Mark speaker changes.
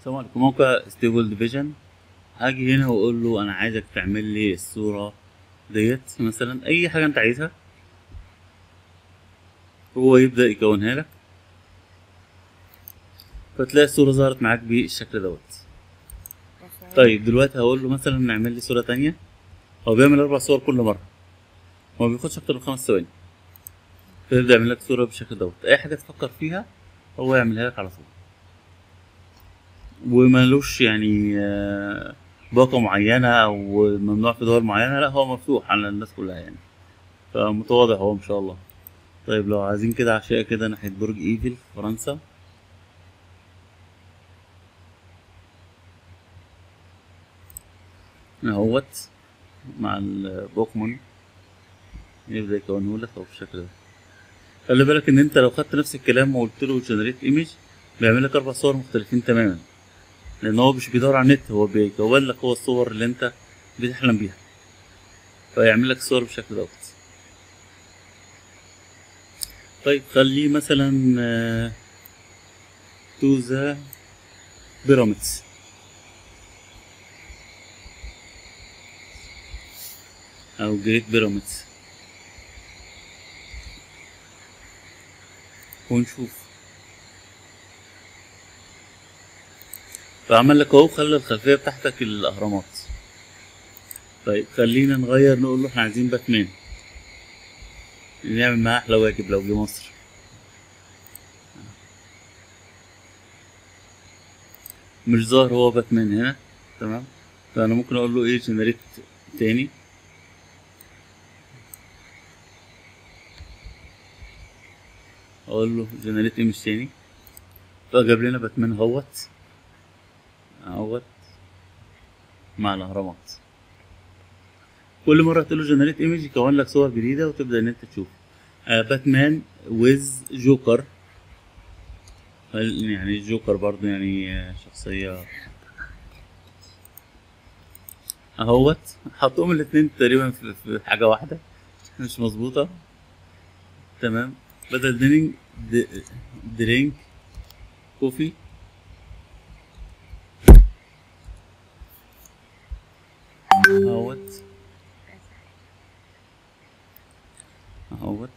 Speaker 1: السلام عليكم. موقع Stable Diffusion هاجي هنا وأقول له أنا عايزك تعمل لي الصورة ديت مثلا أي حاجة أنت عايزها. هو يبدأ يكونها لك. فتلاقي الصورة ظهرت معاك بالشكل دوت. طيب دلوقتي هقول له مثلا نعمل لي صورة تانية. هو بيعمل أربع صور كل مرة. هو ما بياخدش أكتر من خمس ثواني. فيبدأ يعمل لك صورة بالشكل دوت. أي حاجة تفكر فيها هو يعملها لك على طول. وملوش يعني آه، باقة معينة أو ممنوع في دول معينة لا هو مفتوح على الناس كلها يعني. فمتواضع هو إن شاء الله. طيب لو عايزين كده عشاء كده ناحية برج إيفل في فرنسا. اهوت مع البوكمون. يبدأ يكونه لك أو بالشكل ده. خلي بالك إن أنت لو خدت نفس الكلام وقلت له generate image بيعمل لك أربع صور مختلفين تماما. لأن هو مش بيدور على النت هو بيكون لك هو الصور اللي أنت بتحلم بيها. فيعمل لك صور بالشكل دوت. طيب خليه مثلا to the pyramids أو جريت بيراميدز ونشوف. فعمل لك اهو خلى الخلفية بتاعتك الأهرامات. طيب خلينا نغير نقول له إحنا عايزين باتمان نعمل معاه أحلى واجب لو جه مصر. مش ظاهر هو باتمان هنا تمام؟ فأنا ممكن أقول له إيه generate تاني. أقول له generate image تاني. فجاب لنا باتمان اهوت اهوت مع الاهرامات كل مرة تقول له generate image يكون لك صور جديدة وتبدأ إن أنت تشوف. آه Batman with Joker. يعني جوكر برضه يعني آه، شخصية. أهوت. حطهم الاتنين تقريبا في, حاجة واحدة. مش مظبوطة. تمام. بدل درينك د- درينك كوفي Oh, Howard. Oh, Howard.